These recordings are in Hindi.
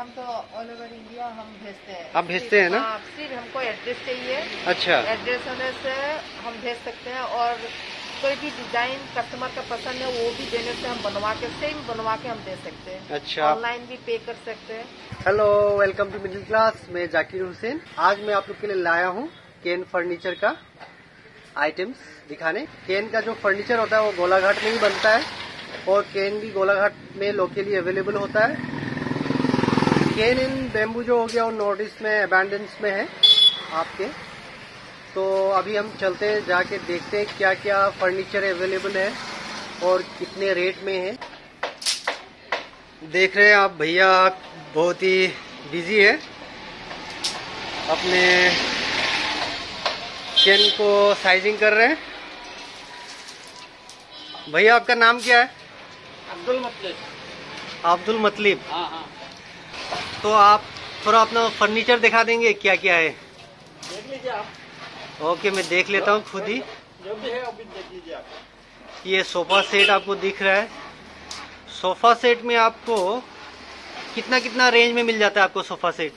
हम तो ऑल ओवर इंडिया हम भेजते हैं। आप भेजते हैं ना? हाँ, सिर्फ़ हमको एड्रेस चाहिए। अच्छा। एड्रेस होने से हम भेज सकते हैं और कोई भी डिज़ाइन कस्टमर का पसंद है वो भी देने से हम बनवा के सेम बनवा के हम दे सकते हैं। अच्छा। ऑनलाइन भी पे कर सकते हैं। Hello welcome to middle class मैं जाकिर हुसैन। आज मैं आप लोग के लिए लाया हूँ केन फर्नीचर का आइटम्स दिखाने। केन का जो फर्नीचर होता है वो गोलाघाट में ही बनता है और केन भी गोलाघाट में लोकली अवेलेबल होता है। केन इन बेम्बू जो हो गया वो नॉर्थ ईस्ट में अबैंडेंस में है आपके। तो अभी हम चलते हैं जाके देखते हैं क्या क्या फर्नीचर अवेलेबल है और कितने रेट में है। देख रहे हैं आप भैया बहुत ही बिज़ी है। अपने चेन को साइजिंग कर रहे हैं। भैया आपका नाम क्या है? अब्दुल मतलब। अब्दुल मतलिब। हाँ हाँ। तो आप थोड़ा अपना फर्नीचर दिखा देंगे क्या क्या है? देख लीजिए आप। ओके मैं देख लेता हूँ खुद ही। जो भी है अभी देख लीजिए आप। ये सोफा सेट आपको दिख रहा है। सोफा सेट में आपको कितना कितना रेंज में मिल जाता है आपको सोफा सेट?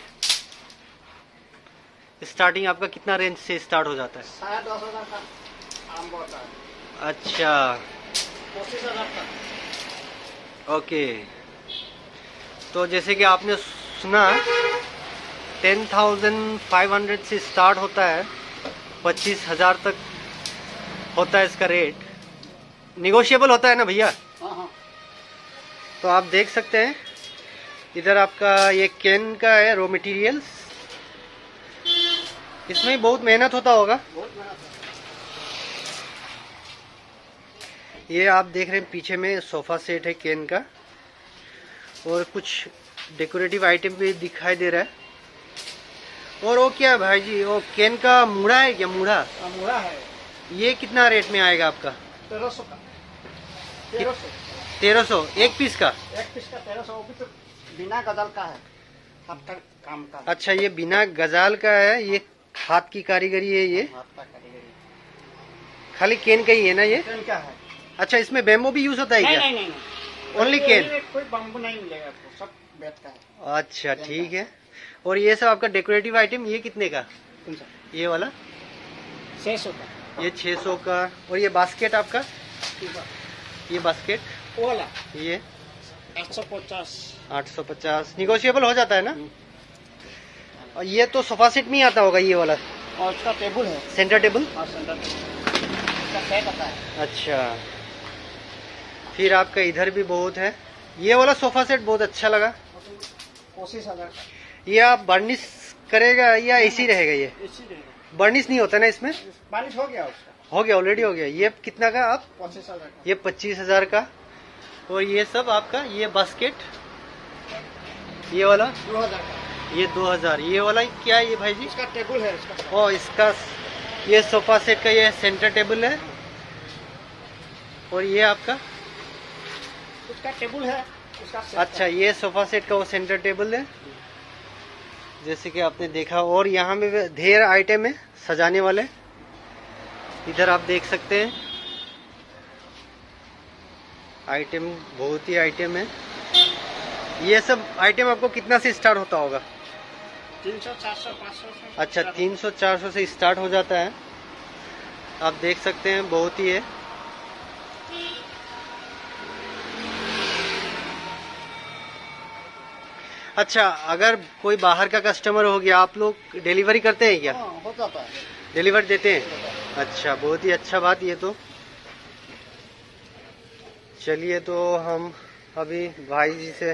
स्टार्टिंग आपका कितना रेंज से स्टार्ट हो जाता है? अच्छा। ओके। तो जैसे कि आपने फाइव हंड्रेड से स्टार्ट होता है पच्चीस हज़ार तक होता है इसका रेट निगोशिएबल होता है ना भैया? हाँ हाँ। तो आप देख सकते हैं इधर आपका ये कैन का है रॉ मटेरियल्स इसमें बहुत मेहनत होता होगा। बहुत मेहनत ये आप देख रहे हैं पीछे में सोफा सेट है केन का। और कुछ डेकोरेटिव आइटम भी दिखाई दे रहा है। और वो क्या है भाई जी वो केन का मूढ़ा है क्या मूढ़ा अमूरा है। ये कितना रेट में आएगा आपका? तेरह सौ का। तेरह सौ। एक पीस का? एक पीस का तेरह सौ तो बिना गज़ल का है। हाथ का काम का। अच्छा ये बिना गजाल का है ये हाथ की कारीगरी है ये? हाथ का कारीगरी। खाली केन का ही है ना ये? पेन क्या है। अच्छा इसमें बेम्बो भी यूज़ होता है क्या? नहीं नहीं नहीं। Only कोई- cane? कोई बम्बू नहीं मिलेगा आपको सब का है। अच्छा ठीक है। और ये सब आपका डेकोरेटिव आइटम ये कितने का? ये वाला? छह सौ का। ये 600 का। और ये बास्केट आपका? ये बास्केट वाला? ये? आठ सौ पचास। 850 निगोशिएबल हो जाता है ना? और ये तो सोफा सेट में ही आता होगा ये वाला। और उसका टेबल है। सेंटर टेबल और सेंटर आता है। अच्छा। फिर आपका इधर भी बहुत है। ये वाला सोफा सेट बहुत अच्छा लगा। पच्चीस हज़ार का ये आप बर्निश करेगा या ऐसी रहेगा ये? इसी रहेगा। बर्निश नहीं होता ना इसमें? बारिश हो गया उसका। हो गया ऑलरेडी हो गया। ये कितना का आप? पच्चीस हज़ार का। ये पच्चीस हज़ार का। और ये सब आपका ये बास्केट ये वाला? दो हज़ार का। ये दो हज़ार। ये वाला क्या है ये भाई जी? इसका टेबल है इसका ओ इसका ये सोफा सेट का ये सेंटर टेबल है। और ये आपका? उसका टेबल है। अच्छा ये सोफा सेट का वो सेंटर टेबल है। जैसे कि आपने देखा, और यहाँ में ढेर आइटम है, सजाने वाले। इधर आप देख सकते हैं। आइटम बहुत ही आइटम है। ये सब आइटम आपको कितना से स्टार्ट होता होगा? तीन सौ चार सौ अच्छा start 300 400 से स्टार्ट हो जाता है। आप देख सकते हैं, बहुत ही है। अच्छा अगर कोई बाहर का कस्टमर हो गया आप लोग डिलीवरी करते हैं क्या? हाँ, हो जाता है। डिलीवर देते हैं? अच्छा बहुत ही अच्छा बात ये तो। चलिए तो हम अभी भाई जी से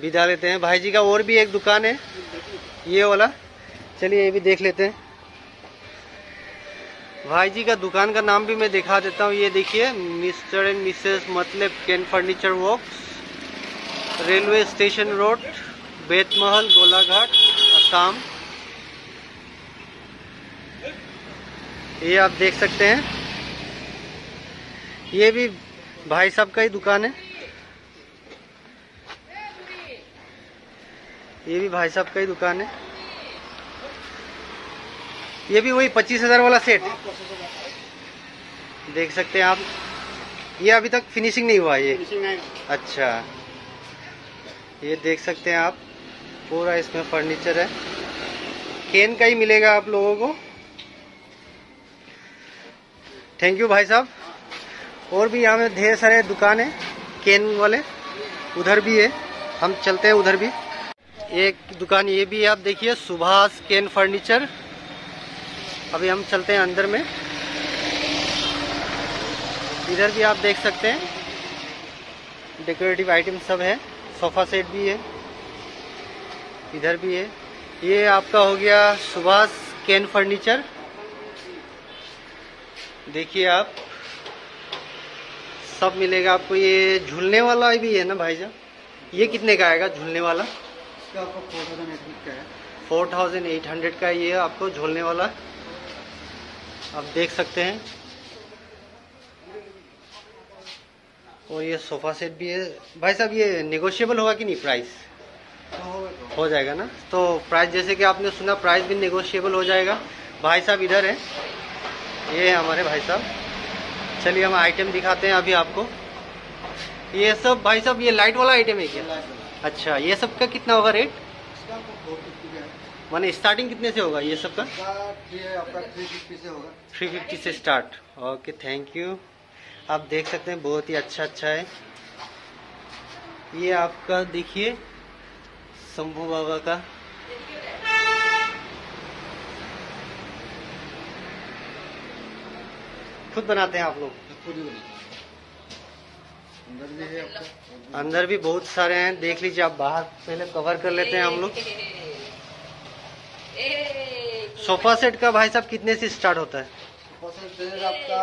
विदा लेते हैं। भाई जी का और भी एक दुकान है। ये वाला। चलिए ये भी देख लेते हैं। भाई जी का दुकान का नाम भी मैं दिखा देता हूँ। ये देखिए मिस्टर एंड मिसेस मतलब cane furniture works railway station road Betmahal Golaghat Assam. ये आप देख सकते हैं। ये भी भाई साहब का ही दुकान है। ये भी भाई साहब का ही दुकान है। ये भी वही पच्चीस हज़ार वाला सेट। देख सकते हैं आप। ये अभी तक फिनिशिंग नहीं हुआ ये। अच्छा। ये देख सकते हैं आप, पूरा इसमें फर्नीचर है। केन का ही मिलेगा आप लोगों को। थैंक यू भाई साहब। और भी यहाँ में ढेर सारे दुकान है केन वाले। उधर भी है। हम चलते हैं उधर भी। एक दुकान ये भी आप देखिए, सुभाष केन फर्नीचर अभी हम चलते हैं अंदर में। इधर भी आप देख सकते हैं। डेकोरेटिव आइटम सब है। सोफा सेट भी है इधर भी है। ये आपका हो गया सुभाष कैन फर्नीचर। देखिए आप सब मिलेगा आपको। ये झूलने वाला भी है ना भाईजान? ये कितने का आएगा झूलने वाला? इसका आपको फोर थाउज़ेंड एट का है। फोर थाउज़ेंड एट हंड्रेड का ये आपको झूलने वाला। आप देख सकते हैं। और ये सोफा सेट भी है। भाई साहब ये नेगोशिएबल होगा कि नहीं प्राइस तो तो हो जाएगा ना? तो प्राइस जैसे कि आपने सुना प्राइस भी नेगोशिएबल हो जाएगा। भाई साहब इधर है। ये है हमारे भाई साहब। चलिए हम आइटम दिखाते हैं अभी आपको। ये सब भाई साहब ये लाइट वाला आइटम है क्या? अच्छा ये सब का कितना होगा रेट माने स्टार्टिंग कितने से होगा ये सब का? थ्री फिफ्टी से होगा। थ्री फिफ्टी से स्टार्ट ओके थैंक यू आप देख सकते हैं बहुत ही अच्छा अच्छा है। ये आपका देखिए शंभू बाबा का। खुद बनाते हैं आप लोग? खुद बनेगा। अंदर भी आपका अंदर भी बहुत सारे हैं देख लीजिए आप बाहर पहले कवर कर लेते हैं हम लोग। सोफा सेट का भाई साहब कितने से स्टार्ट होता है? सोफा सेट आपका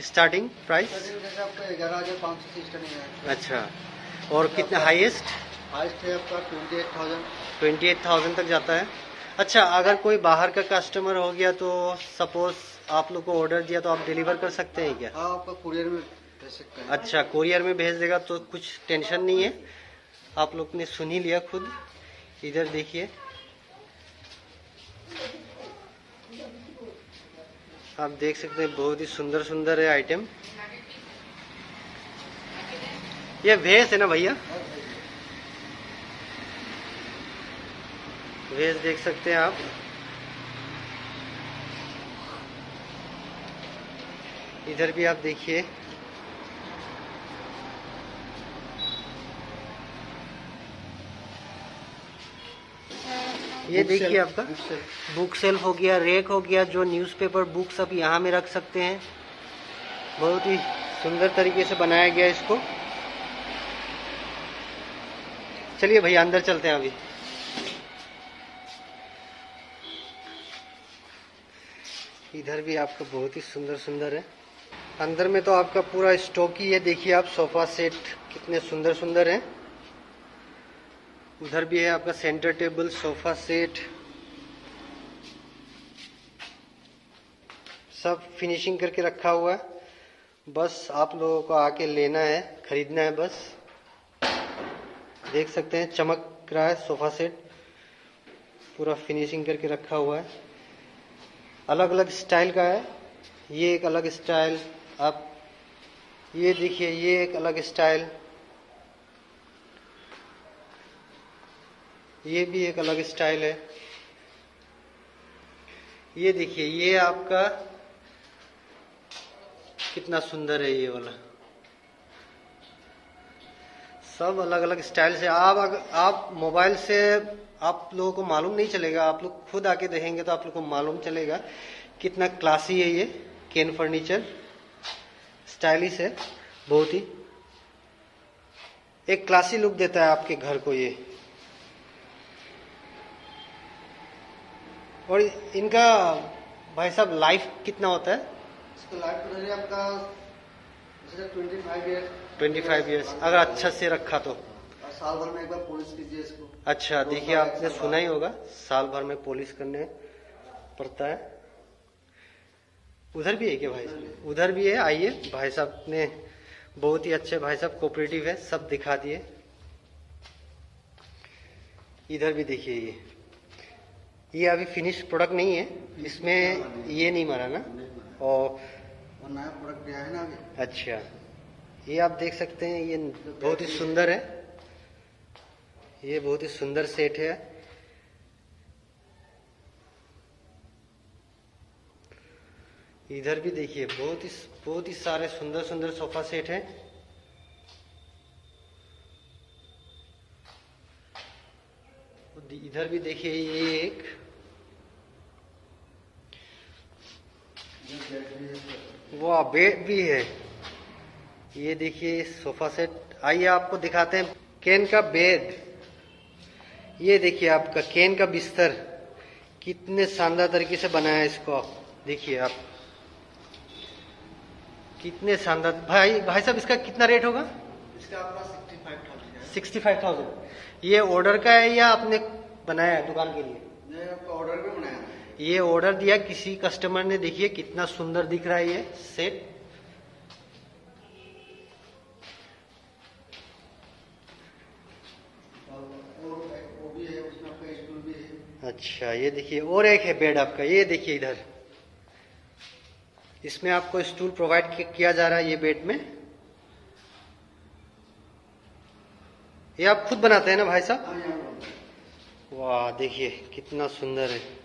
स्टार्टिंग प्राइस ग्यारह हज़ार पाँच सौ से स्टार्टिंग है। अच्छा। और कितना हाईएस्ट हाइस्ट है आपका twenty eight thousand twenty eight thousand तक जाता है। अच्छा अगर कोई बाहर का कस्टमर हो गया तो सपोज़ आप लोग को ऑर्डर दिया तो आप डिलीवर कर सकते हैं क्या? हाँ आपका कुरियर में भेज सकते हैं। अच्छा कुरियर में भेज देगा तो कुछ टेंशन नहीं है। आप लोग ने सुन ही लिया खुद। इधर देखिए। आप देख सकते हैं, बहुत ही सुंदर सुंदर है आइटम ये भेस है ना भैया? भेस देख सकते हैं आप। इधर भी आप देखिए। ये देखिए आपका। बुक सेल्फ हो गया रेक हो गया जो न्यूज़पेपर बुक सब यहाँ में रख सकते हैं। बहुत ही सुंदर तरीके से बनाया गया इसको। चलिए भैया अंदर चलते हैं अभी। इधर भी आपका बहुत ही सुंदर सुंदर है। अंदर में तो आपका पूरा स्टॉक ही है। देखिए आप सोफा सेट कितने सुंदर सुंदर हैं। उधर भी है आपका सेंटर टेबल सोफा सेट सब फिनिशिंग करके रखा हुआ है। बस आप लोगों को आके लेना है, खरीदना है बस। देख सकते हैं, चमक रहा है सोफा सेट पूरा फिनिशिंग करके रखा हुआ है। अलग अलग स्टाइल का है। ये एक अलग स्टाइल आप ये देखिए, ये एक अलग स्टाइल ये भी एक अलग स्टाइल है। ये देखिए, ये आपका कितना सुंदर है ये वाला। सब अलग अलग स्टाइल से। आप अगर आप मोबाइल से आप लोगों को मालूम नहीं चलेगा। आप लोग खुद आके देखेंगे तो आप लोग को मालूम चलेगा कितना क्लासी है ये। केन फर्नीचर। स्टाइलिश है, बहुत ही। एक क्लासी लुक देता है आपके घर को ये। और इनका भाई साहब लाइफ कितना होता है? इसका लाइफ है आपका जैसे ट्वेंटी फाइव ईयर 25 अगर अच्छा से रखा तो। साल भर में एक बार पॉलिश कीजिए इसको। अच्छा देखिए आपने सुना ही होगा साल भर में पॉलिश करने पड़ता है। उधर भी है क्या भाई साहब? उधर भी है? आइए भाई साहब ने बहुत ही अच्छे भाई साहब कोऑपरेटिव है सब दिखा दिए। इधर भी देखिए ये। ये अभी फिनिश प्रोडक्ट नहीं है। इसमें ये नहीं मारा ना? और नया प्रोडक्ट है ना अभी। अच्छा। ये आप देख सकते हैं ये बहुत ही सुंदर है। ये बहुत ही सुंदर सेट है। इधर भी देखिए बहुत ही बहुत ही सारे सुंदर सुंदर सोफा सेट है। इधर भी देखिए ये एक वाह बेड भी है। ये देखिए सोफा सेट आइए आपको दिखाते हैं केन का बेड ये देखिए आपका केन का बिस्तर। कितने शानदार तरीके से बनाया है इसको देखिए आप। कितने शानदार। भाई भाई साहब इसका कितना रेट होगा? इसका आपका सिक्सटी फाइव थाउज़ेंड ये ऑर्डर का है या आपने बनाया है दुकान के लिए? आपका ऑर्डर भी बनाया। ये ऑर्डर दिया किसी कस्टमर ने देखिए कितना सुंदर दिख रहा है ये सेट अच्छा ये देखिए और एक है बेड आपका ये देखिए इधर. इसमें आपको स्टूल प्रोवाइड किया जा रहा है ये बेड में. ये आप खुद बनाते हैं ना भाई साहब? हाँ। वाह देखिए कितना सुंदर है।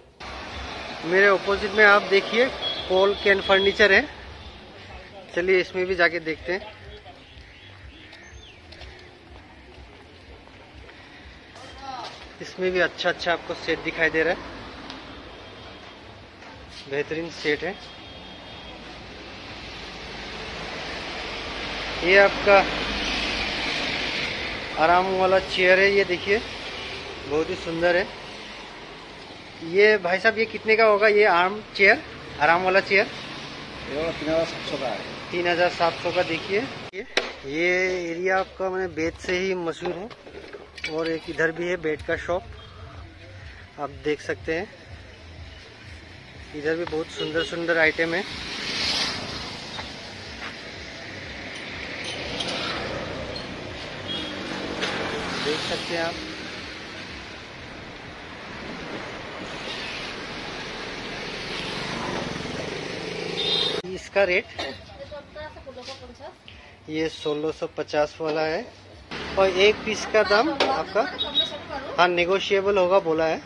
मेरे ऑपोजिट में आप देखिए पॉल कैन फर्नीचर है। चलिए इसमें भी जाके देखते हैं। इसमें भी अच्छा अच्छा आपको सेट दिखाई दे रहा है। बेहतरीन सेट है। ये आपका आराम वाला चेयर है, ये देखिए। बहुत ही सुंदर है। ये भाई साहब ये कितने का होगा ये आर्म चेयर आराम वाला चेयर तीन हज़ार सात सौ का है। तीन हज़ार सात सौ का देखिए। ये ये एरिया आपका मैंने बेड से ही मशहूर है और एक इधर भी है बेड का शॉप आप देख सकते हैं। इधर भी बहुत सुंदर सुंदर आइटम है। देख सकते हैं आप। इसका रेट ये 1650 वाला है। और एक पीस का दाम आपका? हाँ नेगोशिएबल होगा बोला है।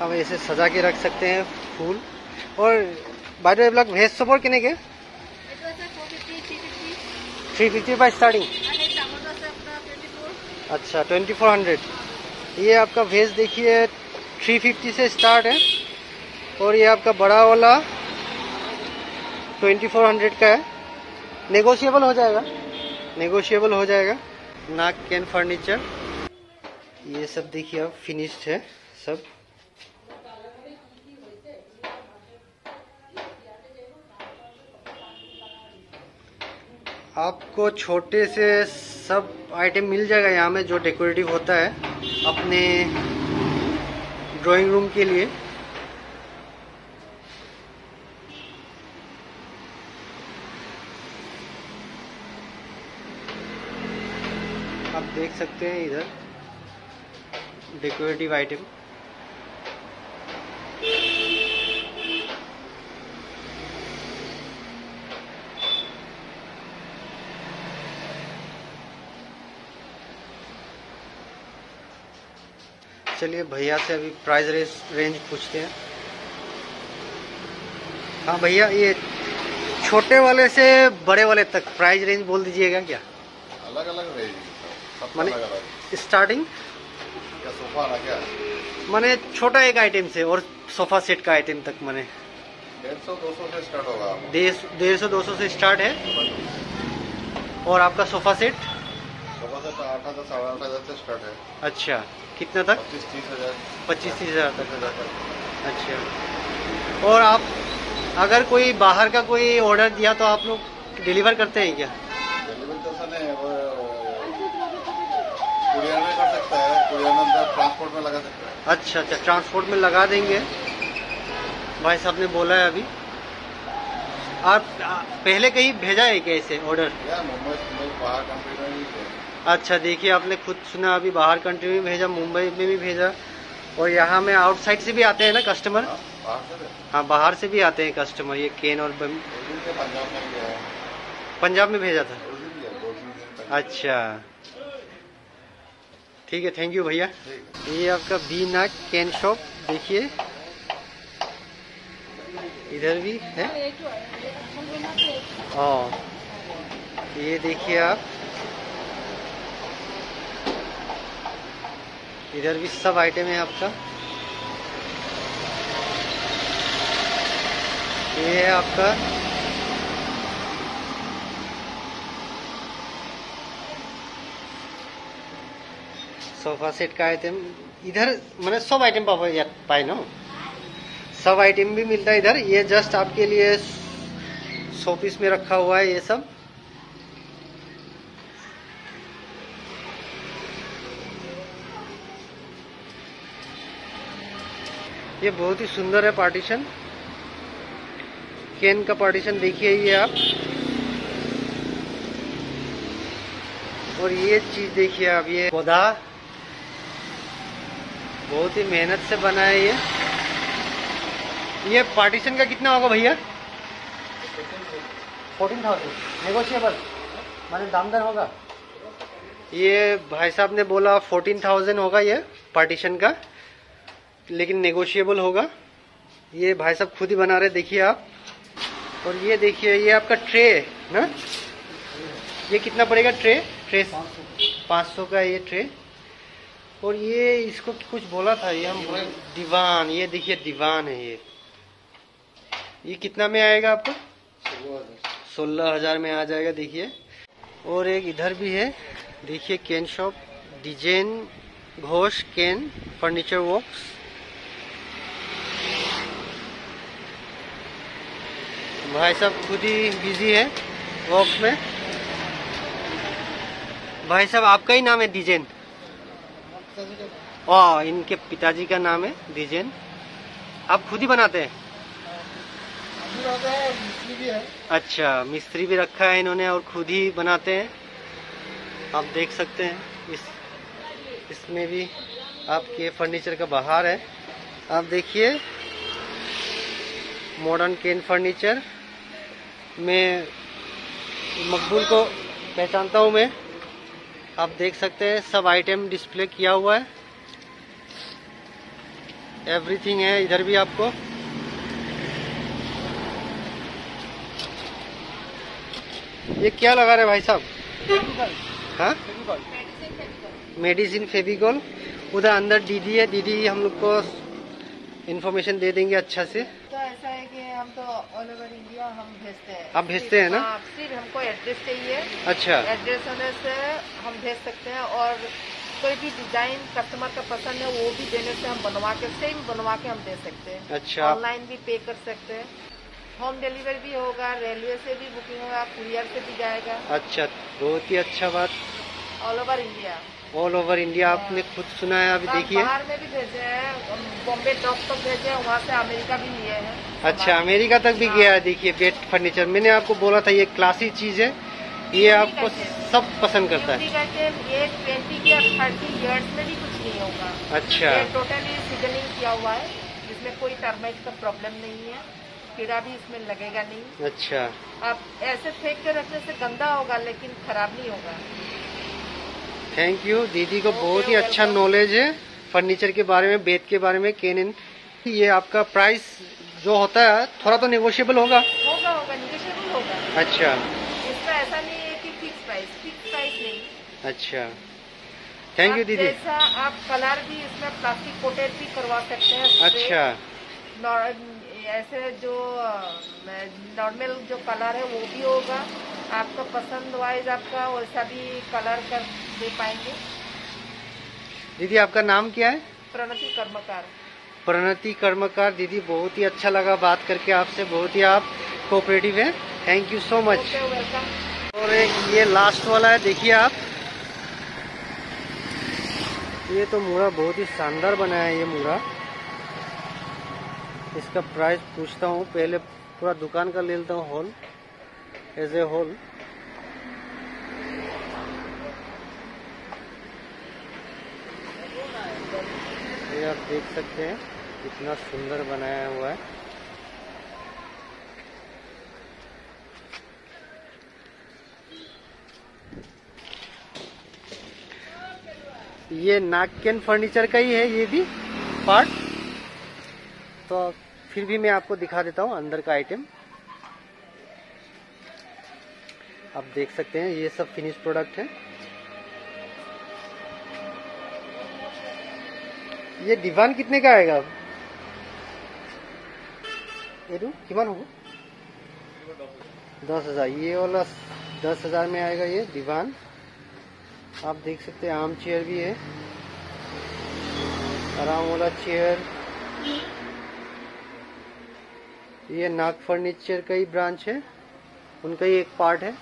हम ऐसे सजा के रख सकते हैं फूल। और बाय वे भेज सपोर्ट किने के? थ्री फिफ्टी बाई स्टार्टिंग अच्छा ट्वेंटी फोर हंड्रेड ये आपका भेज देखिए थ्री फिफ्टी से स्टार्ट है। और ये आपका बड़ा वाला ट्वेंटी फोर हंड्रेड का है। नेगोशिएबल हो जाएगा। नेगोशिएबल हो जाएगा। नाक कैन फर्नीचर ये सब देखिए आप फिनिश्ड है सब। आपको छोटे से सब आइटम मिल जाएगा यहाँ में जो डेकोरेटिव होता है अपने ड्राइंग रूम के लिए। आप देख सकते हैं इधर डेकोरेटिव आइटम चलिए भैया से अभी प्राइस रेंज रेंज पूछते हैं। हाँ भैया ये छोटे वाले से बड़े वाले तक प्राइस रेंज बोल दीजिएगा क्या? अलग अलग सब माने स्टार्टिंग माने छोटा एक आइटम से और सोफा सेट का आइटम तक माने। डेढ़ सौ दो सौ से स्टार्ट होगा। डेढ़ सौ दो सौ से स्टार्ट है। और आपका सोफा सेट तो आठ हज़ार साढ़े आठ हज़ार से स्टार्ट है। अच्छा कितना तक? पच्चीस तीस हज़ार। पच्चीस तीस हज़ार तक। अच्छा। और आप अगर कोई बाहर का कोई ऑर्डर दिया तो आप लोग डिलीवर करते हैं क्या? डिलीवरी तो नहीं कुरियर में कर सकता है कुरियर में ट्रांसपोर्ट में लगा सकता है। अच्छा अच्छा ट्रांसपोर्ट में लगा देंगे। भाई साहब ने बोला है अभी। आप पहले कहीं भेजा है क्या ऐसे ऑर्डर मुंबई बाहर में। अच्छा देखिए आपने खुद सुना अभी बाहर कंट्री में भेजा मुंबई में भी भेजा और यहाँ में आउटसाइड से भी आते हैं ना कस्टमर हाँ, बाहर से हाँ। बाहर से भी आते हैं कस्टमर ये केन और पंजाब में गया है पंजाब में भेजा था? है अच्छा। ठीक है थैंक यू भैया। ये आपका बी नाक कैन शॉप देखिए। इधर भी है? और ये देखिए आप। इधर भी सब आइटम है आपका। ये है आपका। सोफा सेट का आइटम। इधर मैंने सब आइटम पाए ना। सब आइटम भी मिलता है इधर। ये जस्ट आपके लिए सौ पीस में रखा हुआ है ये सब। ये बहुत ही सुंदर है पार्टीशन केन का पार्टीशन देखिए ये आप. और ये चीज़ देखिए आप ये पौधा. बहुत ही मेहनत से बना है ये. ये पार्टीशन का कितना होगा भैया? फोर्टीन थाउज़ेंड नेगोशिएबल माने दाम दर होगा। ये भाई साहब ने बोला फोर्टीन थाउज़ेंड होगा ये पार्टीशन का. लेकिन नेगोशिएबल होगा। ये भाई साहब खुद ही बना रहे देखिए आप। और ये देखिए, ये आपका ट्रे ना? ये कितना पड़ेगा ट्रे ट्रे पाँच सौ का ये ट्रे और ये इसको कुछ बोला था, ये हम दीवान, ये देखिए दीवान है ये। ये कितना में आएगा आपको? सोलह हज़ार में आ जाएगा, देखिए। और एक इधर भी है, देखिए cane shop design Ghosh cane furniture works भाई साहब खुद ही बिज़ी है वर्क में। भाई साहब आपका ही नाम है डिज़ाइन ओ इनके पिताजी का नाम है डिज़ाइन आप खुद ही बनाते हैं? अच्छा मिस्त्री भी रखा है इन्होंने और खुद ही बनाते हैं। आप देख सकते हैं इस इसमें भी आपके फर्नीचर का बाहर है। आप देखिए मॉडर्न केन फर्नीचर में मकबूल को पहचानता हूँ मैं। आप देख सकते हैं, सब आइटम डिस्प्ले किया हुआ है। एवरीथिंग है, इधर भी आपको। ये क्या लगा रहे भाई साहब? हाँ? मेडिसिन फेविकॉल उधर अंदर दीदी है, दीदी हम लोग को इन्फॉर्मेशन दे देंगे अच्छा से। हम तो ऑल ओवर इंडिया हम भेजते हैं। आप भेजते हैं ना? हाँ, सिर्फ़ हमको एड्रेस चाहिए। अच्छा। एड्रेस होने से हम भेज सकते हैं और कोई भी डिज़ाइन कस्टमर का पसंद है वो भी देने से हम बनवा के सेम बनवा के हम दे सकते हैं। अच्छा। ऑनलाइन भी पे कर सकते हैं। होम डिलीवरी भी होगा रेलवे से भी बुकिंग होगा कुरियर से भी जाएगा। अच्छा बहुत ही अच्छा बात। All over India all over India आपने खुद सुना है अभी देखिए। बाहर में भी भेजे हैं बॉम्बे टॉप तक भेजे हैं वहाँ से अमेरिका भी लिए हैं। अच्छा अमेरिका तक भी गया है देखिए बेड फर्नीचर मैंने आपको बोला था ये क्लासी चीज़ है ये आपको सब पसंद करता है। ये ट्वेंटी थर्टी में भी कुछ नहीं होगा। अच्छा। टोटली सीजनिंग किया हुआ है जिसमें कोई टर्माइट का प्रॉब्लम नहीं है कीड़ा भी इसमें लगेगा नहीं। अच्छा। आप ऐसे फेंक के रखने से गंदा होगा लेकिन खराब नहीं होगा। थैंक यू दीदी को बहुत ही अच्छा नॉलेज है फर्नीचर के बारे में बेड के बारे में केन ये आपका प्राइस जो होता है थोड़ा तो नेगोशिएबल होगा। होगा होगा निगेशियबल होगा। अच्छा। इसका ऐसा नहीं है कि फिक्स प्राइस फिक्स प्राइस नहीं। अच्छा। थैंक यू दीदी। जैसा आप कलर भी इसमें प्लास्टिक कोटेड भी करवा सकते हैं अच्छा। ऐसे जो नॉर्मल जो कलर है वो भी होगा। आपका पसंद वाइज आपका वैसा भी कलर कर दे पाएँगे। दीदी आपका नाम क्या है? प्रणति कर्मकार। प्रणति कर्मकार दीदी बहुत ही अच्छा लगा बात करके आपसे बहुत ही आप कोऑपरेटिव है। थैंक यू सो मच और एक ये लास्ट वाला है देखिए आप। ये तो मूरा बहुत ही शानदार बना है ये मूरा इसका प्राइस पूछता हूँ पहले पूरा दुकान का ले लेता हूँ हॉल एज ए होल ये आप देख सकते हैं, कितना सुंदर बनाया हुआ है। ये नागकेन फर्नीचर का ही है ये भी पार्ट तो फिर भी मैं आपको दिखा देता हूँ अंदर का आइटम आप देख सकते हैं, ये सब फिनिश प्रोडक्ट है। ये दीवान कितने का आएगा? किमान होगा? दस हज़ार। ये वाला दस हज़ार में आएगा ये दीवान। आप देख सकते हैं, आम चेयर भी है। आराम वाला चेयर ये नाग फर्नीचर का ही ब्रांच है। उनका ही एक पार्ट है।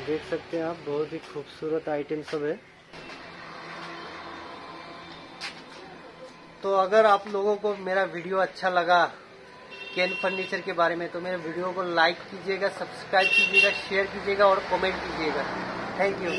देख सकते हैं आप, बहुत ही खूबसूरत आइटम सब है। तो अगर आप लोगों को मेरा वीडियो अच्छा लगा, केन फर्नीचर के बारे में तो मेरे वीडियो को लाइक कीजिएगा सब्सक्राइब कीजिएगा शेयर कीजिएगा और कमेंट कीजिएगा। Thank you